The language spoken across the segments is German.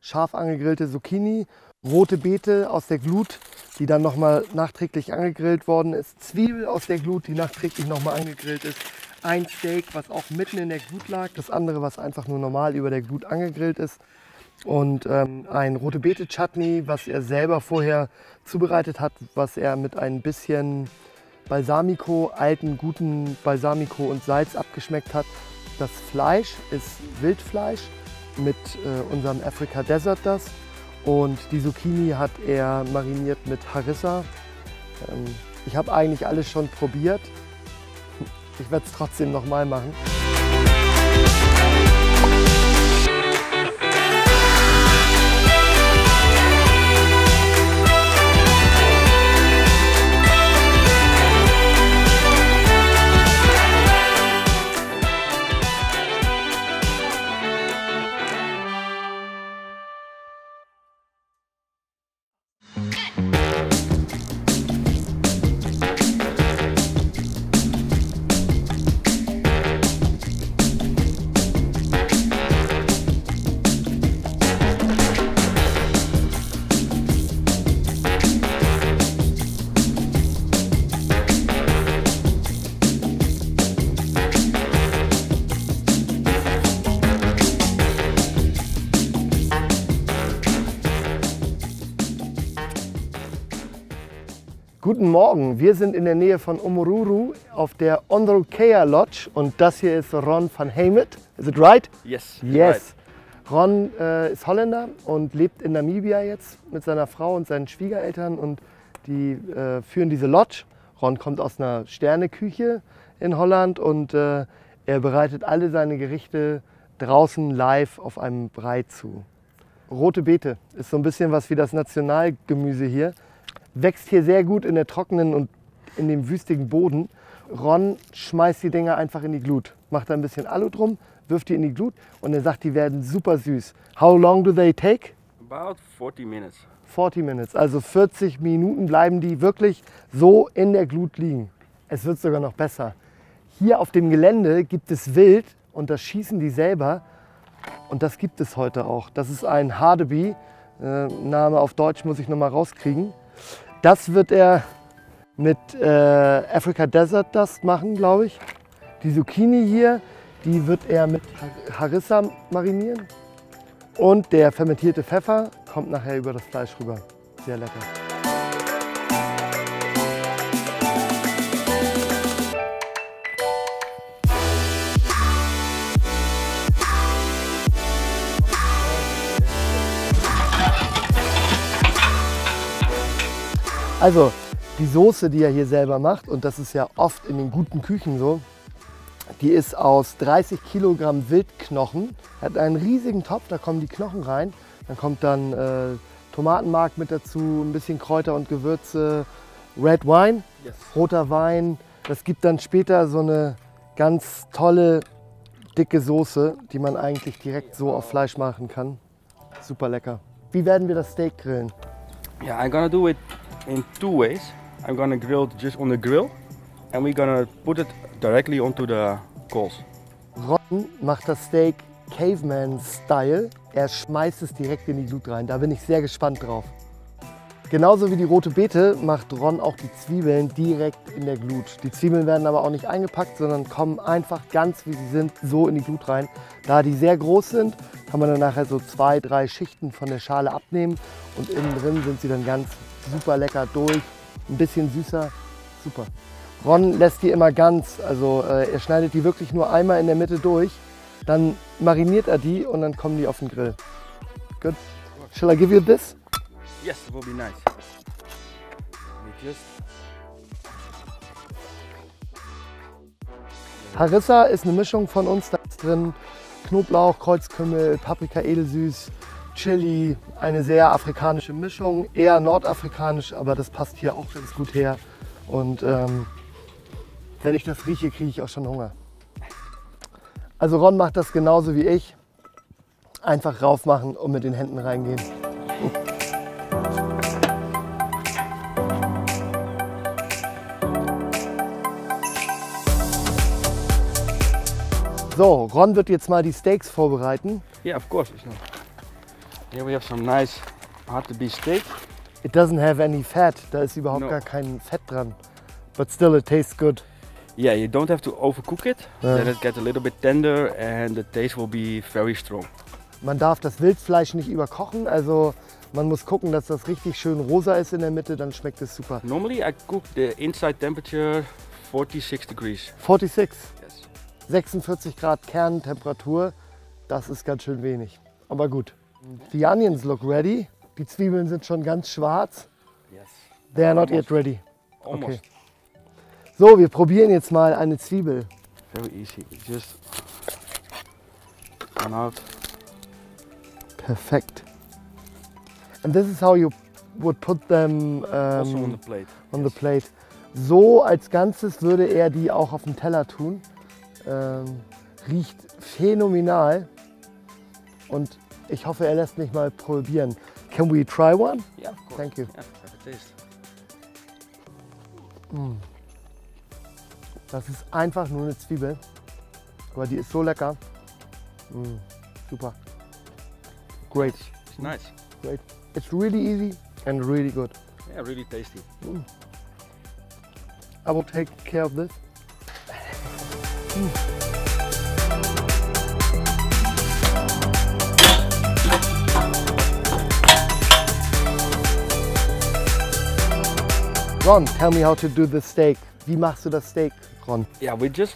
scharf angegrillte Zucchini, rote Beete aus der Glut, die dann nochmal nachträglich angegrillt worden ist, Zwiebel aus der Glut, die nachträglich nochmal angegrillt ist, ein Steak, was auch mitten in der Glut lag, das andere, was einfach nur normal über der Glut angegrillt ist und ähm, ein rote Beete Chutney, was er selber vorher zubereitet hat, was er mit ein bisschen Balsamico, alten guten Balsamico und Salz abgeschmeckt hat. Das Fleisch ist Wildfleisch mit äh, unserem Africa Desert das und die Zucchini hat er mariniert mit Harissa. Ähm, ich habe eigentlich alles schon probiert. Ich werde es trotzdem nochmal machen. Guten Morgen, wir sind in der Nähe von Omoruru auf der Ondrokea Lodge und das hier ist Ron van Hamet. Is it right? Yes. Yes. Ron äh, ist Holländer und lebt in Namibia jetzt mit seiner Frau und seinen Schwiegereltern und die äh, führen diese Lodge. Ron kommt aus einer Sterneküche in Holland und äh, er bereitet alle seine Gerichte draußen live auf einem Brei zu. Rote Beete ist so ein bisschen was wie das Nationalgemüse hier wächst hier sehr gut in der trockenen und in dem wüstigen Boden. Ron schmeißt die Dinger einfach in die Glut, macht da ein bisschen Alu drum, wirft die in die Glut und er sagt, die werden super süß. How long do they take? About 40 minutes. 40 minutes, also 40 Minuten bleiben die wirklich so in der Glut liegen. Es wird sogar noch besser. Hier auf dem Gelände gibt es Wild und das schießen die selber und das gibt es heute auch. Das ist ein Hardeby, äh, Name auf Deutsch muss ich noch mal rauskriegen. Das wird er mit äh, Africa Desert Dust machen, glaube ich. Die Zucchini hier, die wird er mit Harissa marinieren. Und der fermentierte Pfeffer kommt nachher über das Fleisch rüber. Sehr lecker. Also die Soße, die er hier selber macht, und das ist ja oft in den guten Küchen so, die ist aus 30 Kilogramm Wildknochen. Er hat einen riesigen Topf, da kommen die Knochen rein. Dann kommt dann äh, Tomatenmark mit dazu, ein bisschen Kräuter und Gewürze, Red Wine, yes. roter Wein. Das gibt dann später so eine ganz tolle, dicke Soße, die man eigentlich direkt so auf Fleisch machen kann. Super lecker. Wie werden wir das Steak grillen? Ja, yeah, I'm gonna do it in two ways. I'm gonna grill it just on the grill and we're gonna put it directly onto the coals. Ron macht das Steak Caveman-Style. Er schmeißt es direkt in die Glut rein. Da bin ich sehr gespannt drauf. Genauso wie die rote Beete macht Ron auch die Zwiebeln direkt in der Glut. Die Zwiebeln werden aber auch nicht eingepackt, sondern kommen einfach ganz wie sie sind so in die Glut rein. Da die sehr groß sind, kann man dann nachher so zwei, drei Schichten von der Schale abnehmen und innen drin sind sie dann ganz super lecker durch, ein bisschen süßer, super. Ron lässt die immer ganz, also äh, er schneidet die wirklich nur einmal in der Mitte durch, dann mariniert er die und dann kommen die auf den Grill. Good. Shall I give you this? Yes, it will be nice. Harissa ist eine Mischung von uns, da ist drin Knoblauch, Kreuzkümmel, Paprika edelsüß, Chili, eine sehr afrikanische Mischung, eher nordafrikanisch, aber das passt hier auch ganz gut her. Und ähm, wenn ich das rieche, kriege ich auch schon Hunger. Also Ron macht das genauso wie ich. Einfach raufmachen und mit den Händen reingehen. So, Ron wird jetzt mal die Steaks vorbereiten. Ja, yeah, of course. Here we have some nice hard to be steak. It doesn't have any fat. Da ist überhaupt No. gar kein Fett dran. But still it tastes good. Yeah, you don't have to overcook it. Yeah. Then it gets a little bit tender and the taste will be very strong. Man darf das Wildfleisch nicht überkochen, also man muss gucken, dass das richtig schön rosa ist in der Mitte, dann schmeckt es super. Normally I cook the inside temperature 46 degrees. 46, Yes. 46 Grad Kerntemperatur, das ist ganz schön wenig. Aber gut. The onions look ready. Die Zwiebeln sind schon ganz schwarz. Yes. They are not yet ready. Almost. Okay. So, wir probieren jetzt mal eine Zwiebel. Very easy. Just come out. Perfekt. And this is how you would put them also on um, the plate. on the plate. So als Ganzes würde er die auch auf den Teller tun. Ähm, riecht phänomenal. Und ich hoffe, er lässt mich mal probieren. Can we try one? Yeah, of course. Thank you. Yeah, have a taste. Das ist einfach nur eine Zwiebel. Aber die ist so lecker. Mm, super. Great. It's nice. Great. It's really easy and really good. Yeah, really tasty. I will take care of this. Ron, tell me how to do the steak. Wie machst du das Steak, Ron? Yeah, we just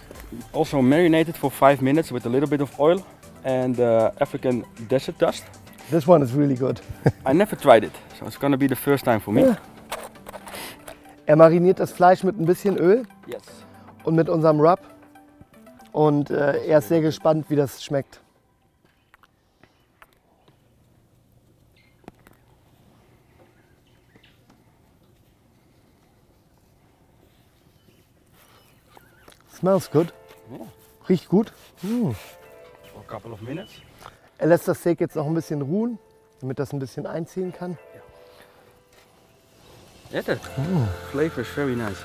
also marinated for five minutes with a little bit of oil and uh, African desert dust. This one is really good. I never tried it, so it's gonna be the first time for me. Yeah. Er mariniert das Fleisch mit ein bisschen Öl Yes. und mit unserem Rub. Und äh, er ist sehr gespannt, wie das schmeckt. Smells good. Yeah. Riecht gut. For a couple of minutes. Er lässt das Steak jetzt noch ein bisschen ruhen, damit das ein bisschen einziehen kann. Yeah, the flavor is very nice.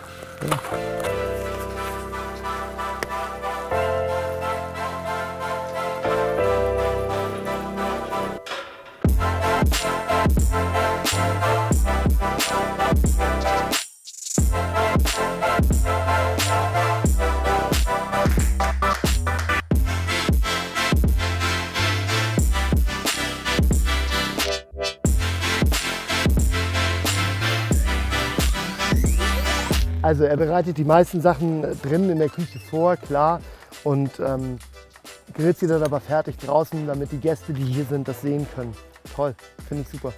Also er bereitet die meisten Sachen äh, drin in der Küche vor, klar. Und ähm, grillt sie dann aber fertig draußen, damit die Gäste, die hier sind, das sehen können. Toll, finde ich super.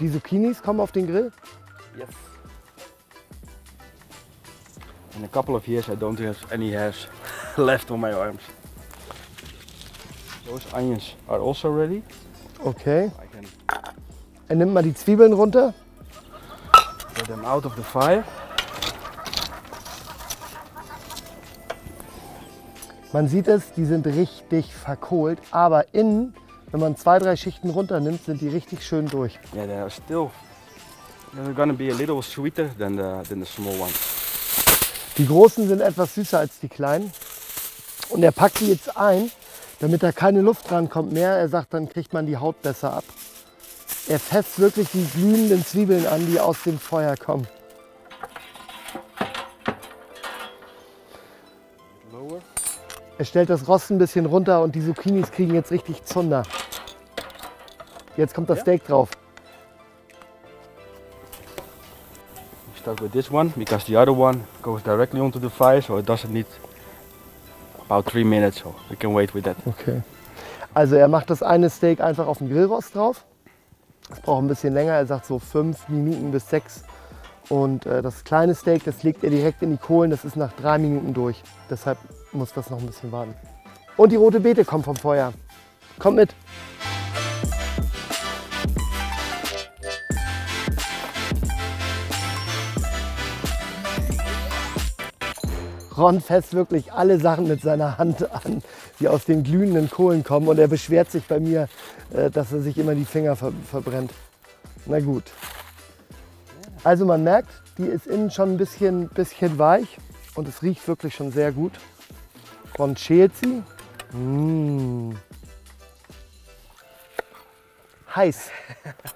Die Zucchinis kommen auf den Grill. Yes. In a couple of years, I don't have any hairs left on my arms. Those onions are also ready. Okay. Er nimmt mal die Zwiebeln runter. Get them out of the fire. Man sieht es, die sind richtig verkohlt. Aber innen, wenn man zwei, drei Schichten runternimmt, sind die richtig schön durch. Yeah, they are still. They're gonna be a little sweeter than the than the small ones. Die großen sind etwas süßer als die kleinen. Und er packt die jetzt ein, damit da keine Luft dran kommt mehr. Er sagt, dann kriegt man die Haut besser ab. Er fässt wirklich die glühenden Zwiebeln an, die aus dem Feuer kommen. Er stellt das Rost ein bisschen runter und die Zucchinis kriegen jetzt richtig Zunder. Jetzt kommt das. Steak drauf. We start with this one because the other one goes directly onto the fire, so it doesn't need about three minutes. So we can wait with that. Okay. Also er macht das eine Steak einfach auf den Grillrost drauf. Das braucht ein bisschen länger. Er sagt so fünf Minuten bis sechs. Und äh, das kleine Steak, das legt er direkt in die Kohlen. Das ist nach drei Minuten durch. Deshalb muss das noch ein bisschen warten. Und die rote Beete kommt vom Feuer. Kommt mit. Ron fasst wirklich alle Sachen mit seiner Hand an, die aus den glühenden Kohlen kommen. Und er beschwert sich bei mir, äh, dass er sich immer die Finger ver verbrennt. Na gut. Also man merkt, die ist innen schon ein bisschen, bisschen weich und es riecht wirklich schon sehr gut. Ron schält sie. Mmh. heiß.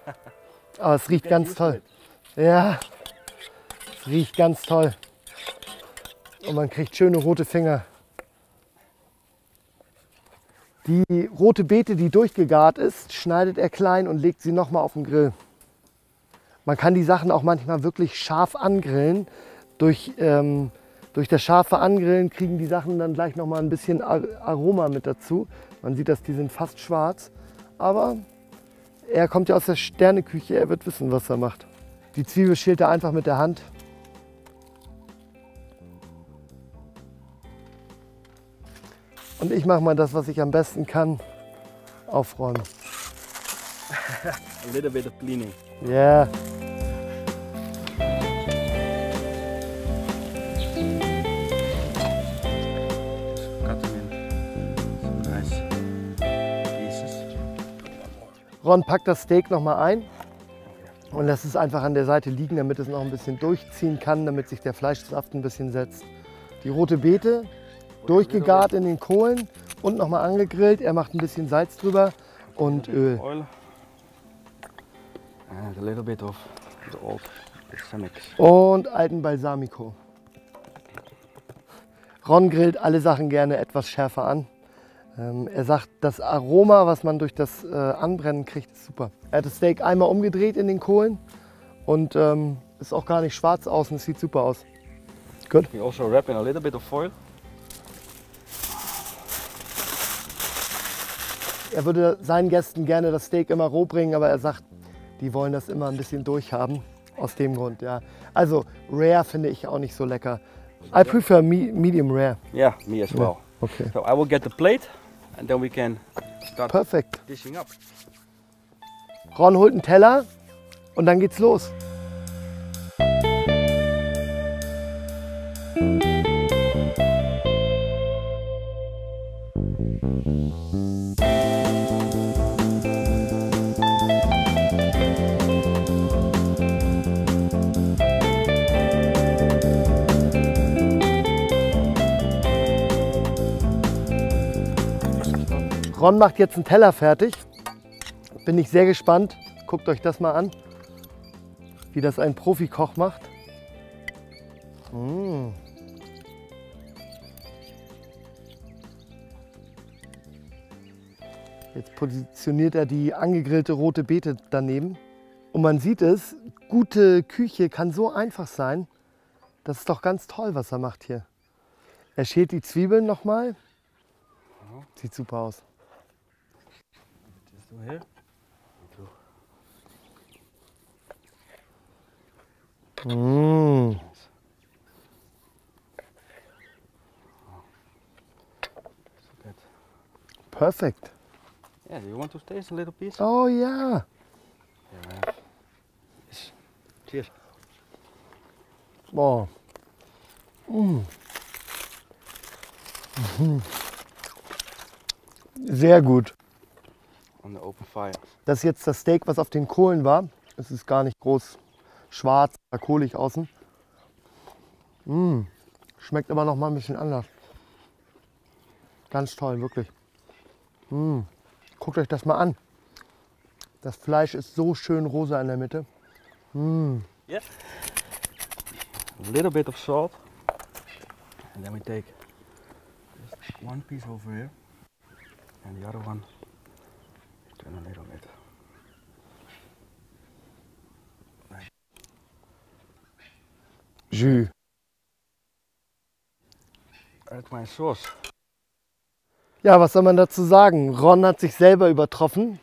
Aber es riecht ganz toll. Ja, es riecht ganz toll. Und man kriegt schöne rote Finger. Die rote Beete, die durchgegart ist, schneidet er klein und legt sie nochmal auf den Grill. Man kann die Sachen auch manchmal wirklich scharf angrillen. Durch, ähm, durch das scharfe Angrillen kriegen die Sachen dann gleich nochmal ein bisschen Aroma mit dazu. Man sieht, dass die sind fast schwarz. Aber er kommt ja aus der Sterneküche, er wird wissen, was er macht. Die Zwiebel schält er einfach mit der Hand. Und ich mache mal das, was ich am besten kann, aufräumen. A little bit of cleaning. Yeah. Ron packt das Steak noch mal ein und lässt es einfach an der Seite liegen, damit es noch ein bisschen durchziehen kann, damit sich der Fleischsaft ein bisschen setzt. Die rote Beete durchgegart in den Kohlen und noch mal angegrillt. Er macht ein bisschen Salz drüber und Öl. And a little bit of the old balsamic. Und alten Balsamico. Ron grillt alle Sachen gerne etwas schärfer an. Ähm, er sagt, das Aroma, was man durch das äh, Anbrennen kriegt, ist super. Er hat das Steak einmal umgedreht in den Kohlen und ähm, ist auch gar nicht schwarz außen, es sieht super aus. Gut. We also wrap in a little bit of foil. Er würde seinen Gästen gerne das Steak immer roh bringen, aber er sagt, die wollen das immer ein bisschen durchhaben. Aus dem Grund, ja. Also rare finde ich auch nicht so lecker. I prefer me medium rare. Yeah, me as well. Okay. So I will get the plate and then we can start Perfekt. dishing up. Ron holt einen Teller und dann geht's los. Ron macht jetzt einen Teller fertig. Bin ich sehr gespannt. Guckt euch das mal an, wie das ein Profikoch macht. Mmh. Jetzt positioniert er die angegrillte rote Beete daneben. Und man sieht es, gute Küche kann so einfach sein. Das ist doch ganz toll, was er macht hier. Er schält die Zwiebeln nochmal. Sieht super aus. So here. Mmh. So good. Perfect. Yeah, do you want to taste a little piece? Oh ja. Yeah, man. Yes. Cheers. Boah. Mm. Mhm. Sehr gut. On the open fire. Das ist jetzt das Steak, was auf den Kohlen war. Es ist gar nicht groß schwarz oder kohlig außen. Mm. Schmeckt aber noch mal ein bisschen anders. Ganz toll, wirklich. Mm. Guckt euch das mal an. Das Fleisch ist so schön rosa in der Mitte. Mm. Yeah. A little bit of salt. And then we take just one piece over here. And the other one, turn a little bit. Jus. Add my sauce. Ja, was soll man dazu sagen? Ron hat sich selber übertroffen.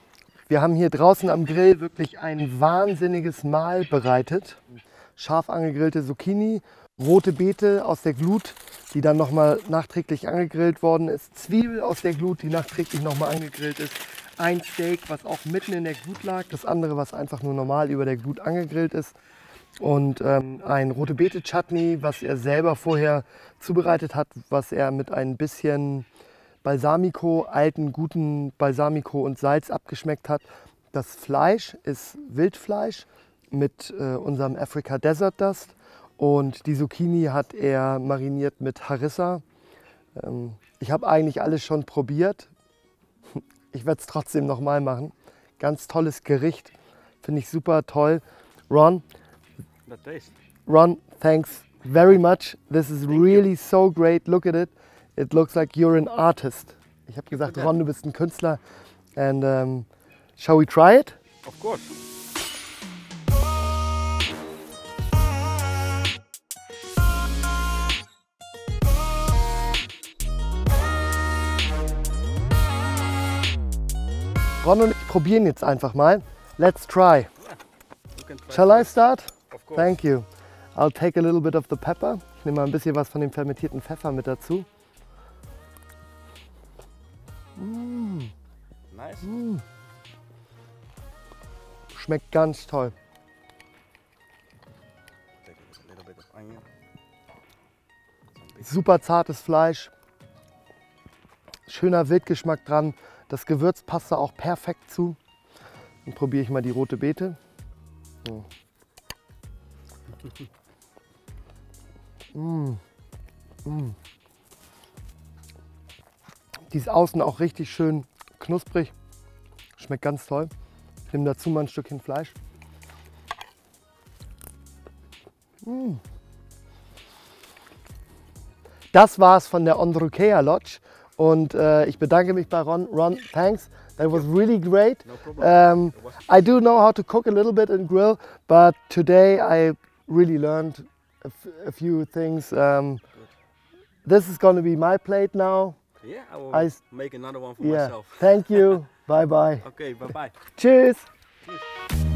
Wir haben hier draußen am Grill wirklich ein wahnsinniges Mahl bereitet. Scharf angegrillte Zucchini, rote Beete aus der Glut, die dann nochmal nachträglich angegrillt worden ist. Zwiebel aus der Glut, die nachträglich nochmal angegrillt ist. Ein Steak, was auch mitten in der Glut lag. Das andere, was einfach nur normal über der Glut angegrillt ist. Und ähm, ein rote Beete Chutney, was er selber vorher zubereitet hat, was er mit ein bisschen Balsamico, alten, guten Balsamico und Salz abgeschmeckt hat. Das Fleisch ist Wildfleisch mit äh, unserem Africa Desert Dust und die Zucchini hat er mariniert mit Harissa. Ähm, ich habe eigentlich alles schon probiert. Ich werde es trotzdem nochmal machen. Ganz tolles Gericht. Finde ich super toll. Ron. Ron, thanks very much. This is really so great. Look at it. It looks like you're an artist. Ich habe gesagt. Ron, du bist ein Künstler. And um, shall we try it? Of course. Ron und ich probieren jetzt einfach mal. Let's try. Shall I start? Of course. Thank you. I'll take a little bit of the pepper. Ich nehme mal ein bisschen was von dem fermentierten Pfeffer mit dazu. Nice. Schmeckt ganz toll. Super zartes Fleisch. Schöner Wildgeschmack dran. Das Gewürz passt da auch perfekt zu. Dann probiere ich mal die rote Beete. So. Mm. Mm. Die ist außen auch richtig schön knusprig. Schmeckt ganz toll. Ich nehme dazu mal ein Stückchen Fleisch. Das war's von der Ondrukea Lodge und äh, ich bedanke mich bei Ron. Ron, thanks. That was really great. Um, I do know how to cook a little bit and grill, but today I really learned a, few things. Um, this is going to be my plate now. yeah, I will I make another one for Yeah. myself. Thank you. bye bye. Okay, bye bye. Cheers. Cheers.